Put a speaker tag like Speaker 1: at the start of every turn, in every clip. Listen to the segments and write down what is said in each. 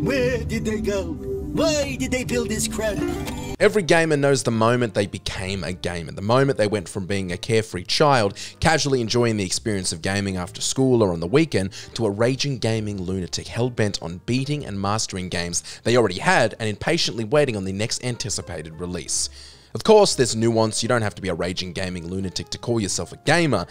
Speaker 1: Where did they go? Why did they build this crap?
Speaker 2: Every gamer knows the moment they became a gamer, the moment they went from being a carefree child, casually enjoying the experience of gaming after school or on the weekend, to a raging gaming lunatic hell-bent on beating and mastering games they already had and impatiently waiting on the next anticipated release. Of course, there's nuance, you don't have to be a raging gaming lunatic to call yourself a gamer,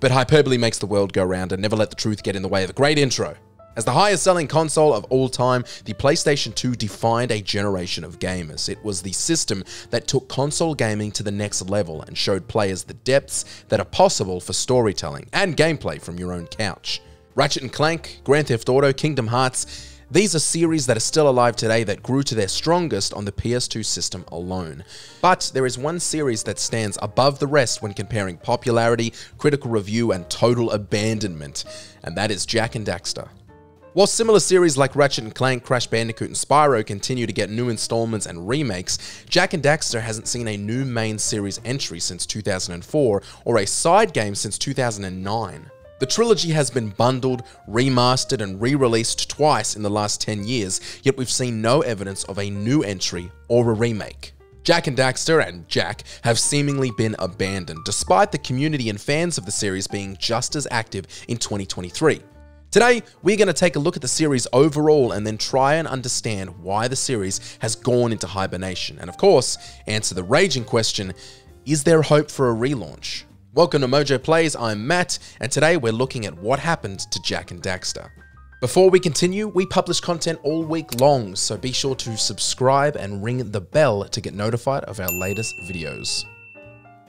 Speaker 2: but hyperbole makes the world go round and never let the truth get in the way of a great intro. As the highest selling console of all time, the PlayStation 2 defined a generation of gamers. It was the system that took console gaming to the next level and showed players the depths that are possible for storytelling and gameplay from your own couch. Ratchet & Clank, Grand Theft Auto, Kingdom Hearts, these are series that are still alive today that grew to their strongest on the PS2 system alone. But there is one series that stands above the rest when comparing popularity, critical review, and total abandonment, and that is Jak and Daxter. While similar series like Ratchet & Clank, Crash Bandicoot, and Spyro continue to get new installments and remakes, Jak and Daxter hasn't seen a new main series entry since 2004 or a side game since 2009. The trilogy has been bundled, remastered, and re-released twice in the last 10 years, yet we've seen no evidence of a new entry or a remake. Jak and Daxter and Jak have seemingly been abandoned, despite the community and fans of the series being just as active in 2023. Today, we're going to take a look at the series overall and then try and understand why the series has gone into hibernation. And of course, answer the raging question, is there hope for a relaunch? Welcome to Mojo Plays, I'm Matt, and today we're looking at what happened to Jak and Daxter. Before we continue, we publish content all week long, so be sure to subscribe and ring the bell to get notified of our latest videos.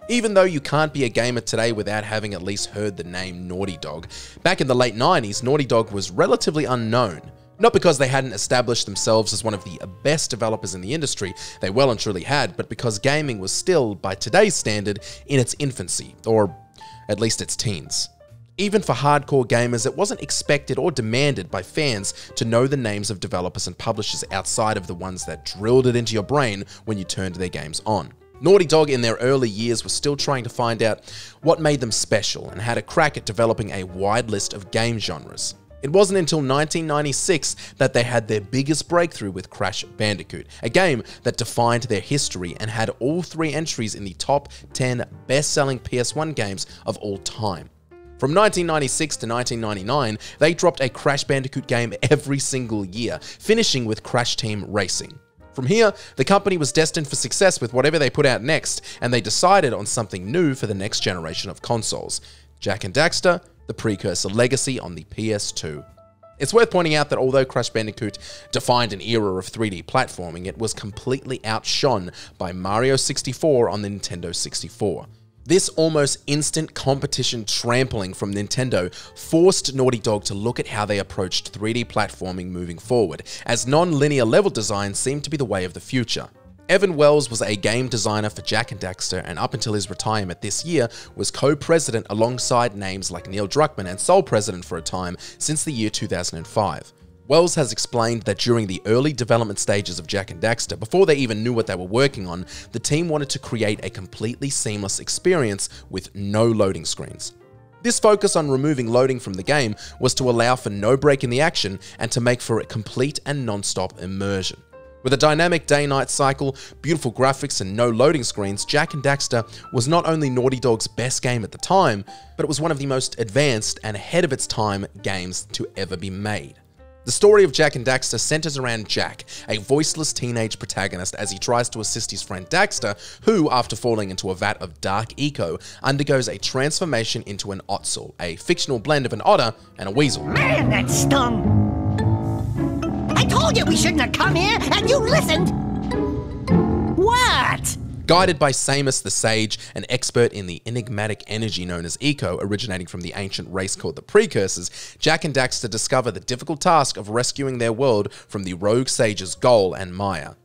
Speaker 2: Even though you can't be a gamer today without having at least heard the name Naughty Dog, back in the late 90s, Naughty Dog was relatively unknown. Not because they hadn't established themselves as one of the best developers in the industry, they well and truly had, but because gaming was still, by today's standard, in its infancy, or at least its teens. Even for hardcore gamers, it wasn't expected or demanded by fans to know the names of developers and publishers outside of the ones that drilled it into your brain when you turned their games on. Naughty Dog in their early years was still trying to find out what made them special and had a crack at developing a wide list of game genres. It wasn't until 1996 that they had their biggest breakthrough with Crash Bandicoot, a game that defined their history and had all three entries in the top 10 best-selling PS1 games of all time. From 1996 to 1999, they dropped a Crash Bandicoot game every single year, finishing with Crash Team Racing. From here, the company was destined for success with whatever they put out next, and they decided on something new for the next generation of consoles. Jak and Daxter, the precursor legacy on the PS2. It's worth pointing out that although Crash Bandicoot defined an era of 3D platforming, it was completely outshone by Mario 64 on the Nintendo 64. This almost instant competition trampling from Nintendo forced Naughty Dog to look at how they approached 3D platforming moving forward, as non-linear level design seemed to be the way of the future. Evan Wells was a game designer for Jak and Daxter and up until his retirement this year was co-president alongside names like Neil Druckmann and sole president for a time since the year 2005. Wells has explained that during the early development stages of Jak and Daxter, before they even knew what they were working on, the team wanted to create a completely seamless experience with no loading screens. This focus on removing loading from the game was to allow for no break in the action and to make for a complete and non-stop immersion. With a dynamic day-night cycle, beautiful graphics, and no loading screens, Jak and Daxter was not only Naughty Dog's best game at the time, but it was one of the most advanced and ahead of its time games to ever be made. The story of Jak and Daxter centers around Jak, a voiceless teenage protagonist as he tries to assist his friend Daxter, who, after falling into a vat of dark eco, undergoes a transformation into an Ottsel, a fictional blend of an otter and a weasel.
Speaker 3: Man, that stung! I told you we shouldn't have come here, and you listened! What?
Speaker 2: Guided by Samos the Sage, an expert in the enigmatic energy known as Eco, originating from the ancient race called the Precursors, Jak and Daxter discover the difficult task of rescuing their world from the rogue sages Gol and Maia.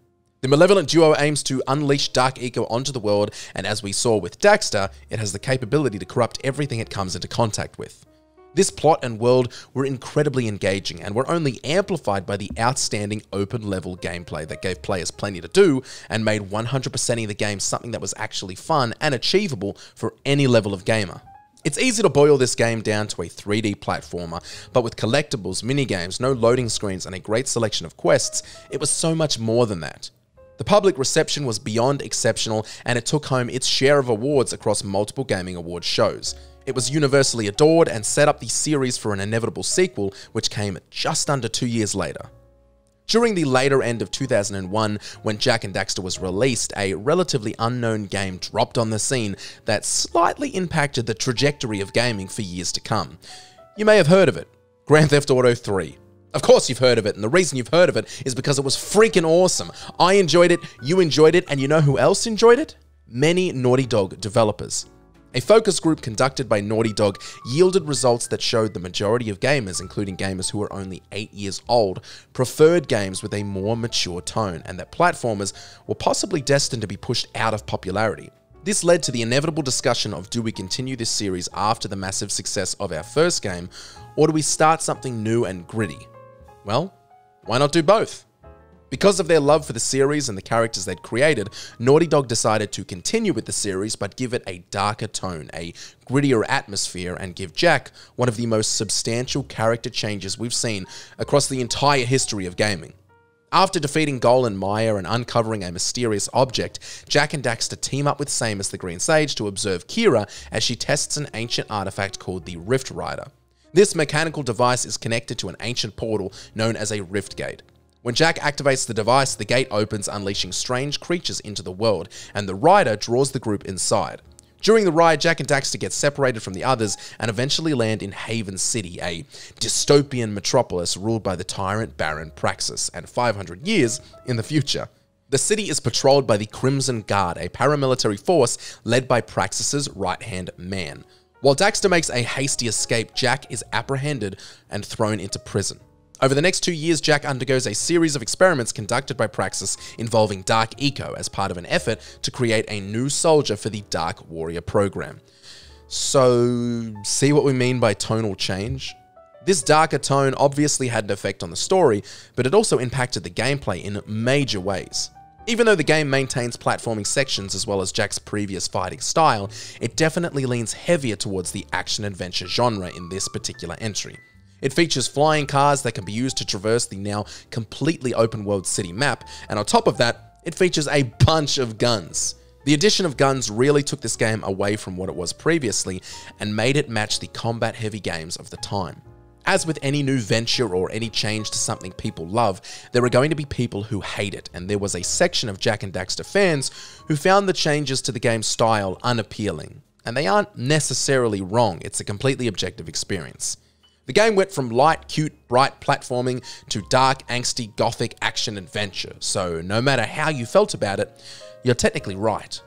Speaker 2: The malevolent duo aims to unleash Dark Eco onto the world, and as we saw with Daxter, it has the capability to corrupt everything it comes into contact with. This plot and world were incredibly engaging and were only amplified by the outstanding open level gameplay that gave players plenty to do and made 100%ing the game something that was actually fun and achievable for any level of gamer. It's easy to boil this game down to a 3D platformer, but with collectibles, minigames, no loading screens, and a great selection of quests, it was so much more than that. The public reception was beyond exceptional, and it took home its share of awards across multiple gaming awards shows. It was universally adored and set up the series for an inevitable sequel, which came just under two years later. During the later end of 2001, when Jak and Daxter was released, a relatively unknown game dropped on the scene that slightly impacted the trajectory of gaming for years to come. You may have heard of it Grand Theft Auto 3. Of course, you've heard of it, and the reason you've heard of it is because it was freaking awesome. I enjoyed it, you enjoyed it, and you know who else enjoyed it? Many Naughty Dog developers. A focus group conducted by Naughty Dog yielded results that showed the majority of gamers, including gamers who were only 8 years old, preferred games with a more mature tone, and that platformers were possibly destined to be pushed out of popularity. This led to the inevitable discussion of do we continue this series after the massive success of our first game, or do we start something new and gritty? Well, why not do both? Because of their love for the series and the characters they'd created, Naughty Dog decided to continue with the series but give it a darker tone, a grittier atmosphere, and give Jak one of the most substantial character changes we've seen across the entire history of gaming. After defeating Gol and Maia and uncovering a mysterious object, Jak and Daxter team up with Samos the Green Sage to observe Keira as she tests an ancient artifact called the Rift Rider. This mechanical device is connected to an ancient portal known as a Rift Gate. When Jak activates the device, the gate opens, unleashing strange creatures into the world, and the rider draws the group inside. During the ride, Jak and Daxter get separated from the others and eventually land in Haven City, a dystopian metropolis ruled by the tyrant Baron Praxis, and 500 years in the future. The city is patrolled by the Crimson Guard, a paramilitary force led by Praxis's right-hand man. While Daxter makes a hasty escape, Jak is apprehended and thrown into prison. Over the next two years, Jak undergoes a series of experiments conducted by Praxis involving Dark Eco as part of an effort to create a new soldier for the Dark Warrior program. So, see what we mean by tonal change? This darker tone obviously had an effect on the story, but it also impacted the gameplay in major ways. Even though the game maintains platforming sections as well as Jak's previous fighting style, it definitely leans heavier towards the action-adventure genre in this particular entry. It features flying cars that can be used to traverse the now completely open world city map, and on top of that, it features a bunch of guns. The addition of guns really took this game away from what it was previously and made it match the combat heavy games of the time. As with any new venture or any change to something people love, there are going to be people who hate it, and there was a section of Jak and Daxter fans who found the changes to the game's style unappealing. And they aren't necessarily wrong, it's a completely objective experience. The game went from light, cute, bright platforming to dark, angsty, gothic action adventure, so no matter how you felt about it, you're technically right.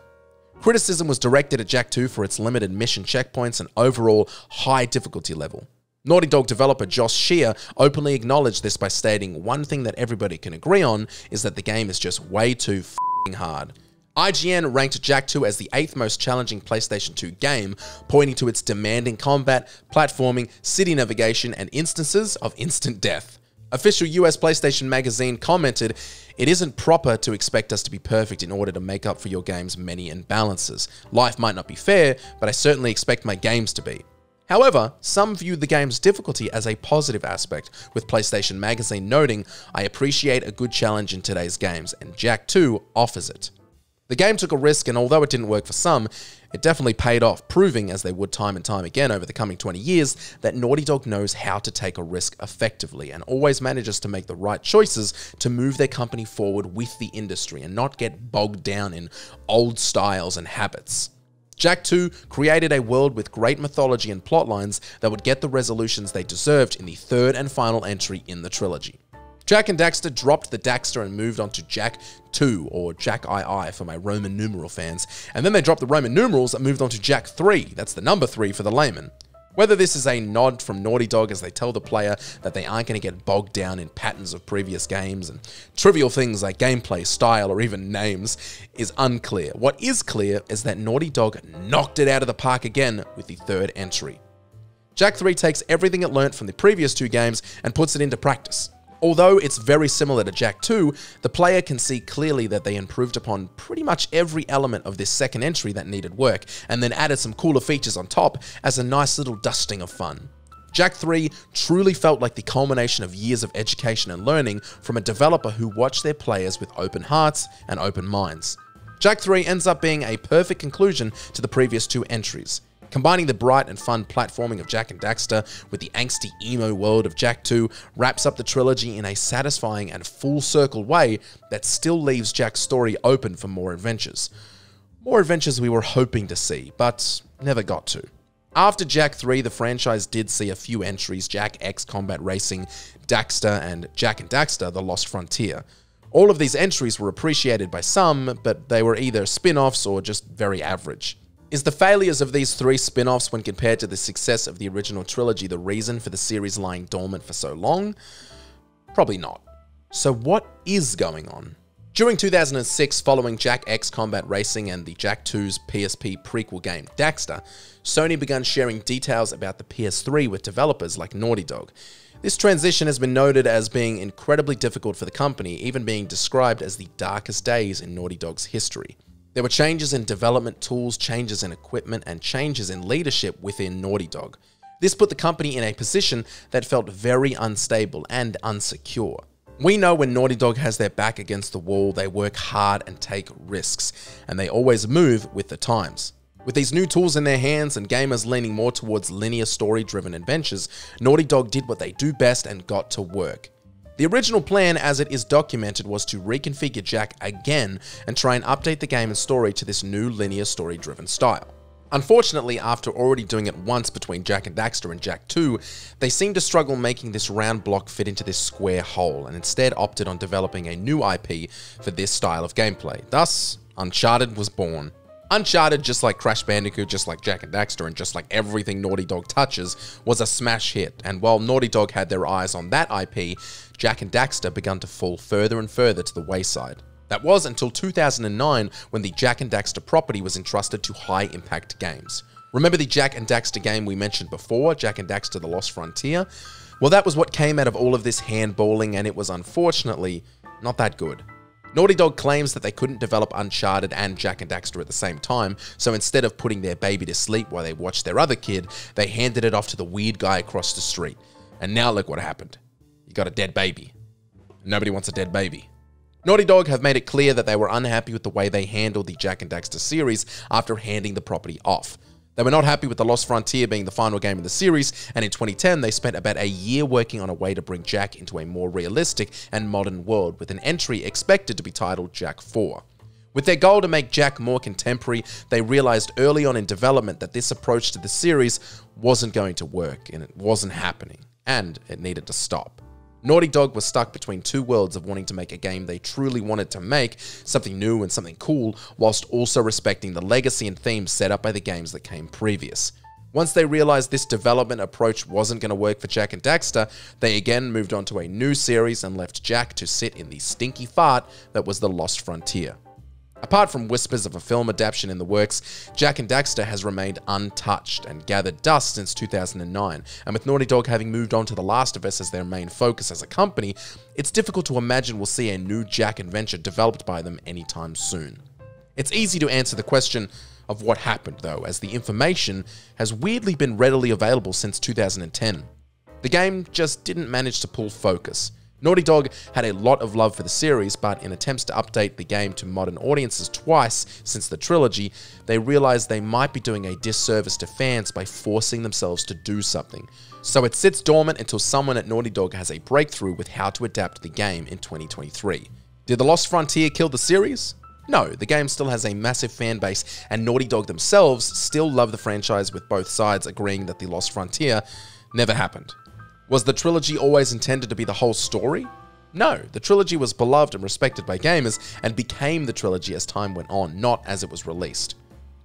Speaker 2: Criticism was directed at Jak 2 for its limited mission checkpoints and overall high difficulty level. Naughty Dog developer Josh Scheer openly acknowledged this by stating one thing that everybody can agree on is that the game is just way too fing hard. IGN ranked Jak 2 as the eighth most challenging PlayStation 2 game, pointing to its demanding combat, platforming, city navigation, and instances of instant death. Official US PlayStation Magazine commented, It isn't proper to expect us to be perfect in order to make up for your game's many imbalances. Life might not be fair, but I certainly expect my games to be. However, some view the game's difficulty as a positive aspect, with PlayStation Magazine noting, I appreciate a good challenge in today's games, and Jak 2 offers it. The game took a risk, and although it didn't work for some, it definitely paid off, proving, as they would time and time again over the coming 20 years, that Naughty Dog knows how to take a risk effectively and always manages to make the right choices to move their company forward with the industry and not get bogged down in old styles and habits. Jak 2 created a world with great mythology and plotlines that would get the resolutions they deserved in the third and final entry in the trilogy. Jak and Daxter dropped the Daxter and moved on to Jak 2, or Jak II for my Roman numeral fans, and then they dropped the Roman numerals and moved on to Jak 3, that's the number 3 for the layman. Whether this is a nod from Naughty Dog as they tell the player that they aren't going to get bogged down in patterns of previous games and trivial things like gameplay, style, or even names is unclear. What is clear is that Naughty Dog knocked it out of the park again with the third entry. Jak 3 takes everything it learnt from the previous two games and puts it into practice. Although it's very similar to Jak 2, the player can see clearly that they improved upon pretty much every element of this second entry that needed work, and then added some cooler features on top as a nice little dusting of fun. Jak 3 truly felt like the culmination of years of education and learning from a developer who watched their players with open hearts and open minds. Jak 3 ends up being a perfect conclusion to the previous two entries. Combining the bright and fun platforming of Jak and Daxter with the angsty emo world of Jak 2 wraps up the trilogy in a satisfying and full circle way that still leaves Jak's story open for more adventures. More adventures we were hoping to see, but never got to. After Jak 3, the franchise did see a few entries Jak X Combat Racing, Daxter, and Jak and Daxter The Lost Frontier. All of these entries were appreciated by some, but they were either spin offs or just very average. Is the failures of these three spin offs, when compared to the success of the original trilogy, the reason for the series lying dormant for so long? Probably not. So, what is going on? During 2006, following Jak X Combat Racing and the Jak 2's PSP prequel game Daxter, Sony began sharing details about the PS3 with developers like Naughty Dog. This transition has been noted as being incredibly difficult for the company, even being described as the darkest days in Naughty Dog's history. There were changes in development tools, changes in equipment, and changes in leadership within Naughty Dog. This put the company in a position that felt very unstable and unsecure. We know when Naughty Dog has their back against the wall, they work hard and take risks, and they always move with the times. With these new tools in their hands and gamers leaning more towards linear story driven adventures, Naughty Dog did what they do best and got to work. The original plan, as it is documented, was to reconfigure Jak again and try and update the game and story to this new linear story driven style. Unfortunately, after already doing it once between Jak and Daxter and Jak 2, they seemed to struggle making this round block fit into this square hole and instead opted on developing a new IP for this style of gameplay. Thus, Uncharted was born. Uncharted, just like Crash Bandicoot, just like Jak and Daxter, and just like everything Naughty Dog touches, was a smash hit. And while Naughty Dog had their eyes on that IP, Jak and Daxter began to fall further and further to the wayside. That was until 2009 when the Jak and Daxter property was entrusted to High Impact Games. Remember the Jak and Daxter game we mentioned before, Jak and Daxter The Lost Frontier? Well, that was what came out of all of this handballing, and it was unfortunately not that good. Naughty Dog claims that they couldn't develop Uncharted and Jak and Daxter at the same time, so instead of putting their baby to sleep while they watched their other kid, they handed it off to the weird guy across the street. And now look what happened. You got a dead baby. Nobody wants a dead baby. Naughty Dog have made it clear that they were unhappy with the way they handled the Jak and Daxter series after handing the property off. They were not happy with The Lost Frontier being the final game in the series, and in 2010 they spent about a year working on a way to bring Jak into a more realistic and modern world, with an entry expected to be titled Jak 4. With their goal to make Jak more contemporary, they realized early on in development that this approach to the series wasn't going to work, and it wasn't happening, and it needed to stop. Naughty Dog was stuck between two worlds of wanting to make a game they truly wanted to make, something new and something cool, whilst also respecting the legacy and themes set up by the games that came previous. Once they realized this development approach wasn't going to work for Jak and Daxter, they again moved on to a new series and left Jak to sit in the stinky fart that was The Lost Frontier. Apart from whispers of a film adaptation in the works, Jak and Daxter has remained untouched and gathered dust since 2009, and with Naughty Dog having moved on to The Last of Us as their main focus as a company, it's difficult to imagine we'll see a new Jak adventure developed by them anytime soon. It's easy to answer the question of what happened, though, as the information has weirdly been readily available since 2010. The game just didn't manage to pull focus. Naughty Dog had a lot of love for the series, but in attempts to update the game to modern audiences twice since the trilogy, they realized they might be doing a disservice to fans by forcing themselves to do something. So it sits dormant until someone at Naughty Dog has a breakthrough with how to adapt the game in 2023. Did The Lost Frontier kill the series? No, the game still has a massive fan base, and Naughty Dog themselves still love the franchise, with both sides agreeing that The Lost Frontier never happened. Was the trilogy always intended to be the whole story? No, the trilogy was beloved and respected by gamers and became the trilogy as time went on, not as it was released.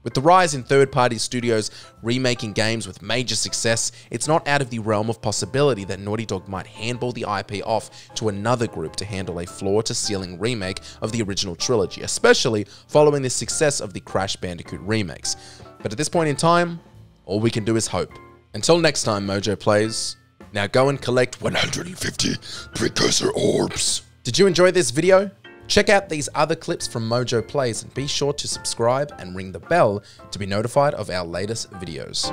Speaker 2: With the rise in third party studios remaking games with major success, it's not out of the realm of possibility that Naughty Dog might handball the IP off to another group to handle a floor to ceiling remake of the original trilogy, especially following the success of the Crash Bandicoot remakes. But at this point in time, all we can do is hope. Until next time, Mojo Plays, Now go and collect 150 precursor orbs. Did you enjoy this video? Check out these other clips from Mojo Plays and be sure to subscribe and ring the bell to be notified of our latest videos.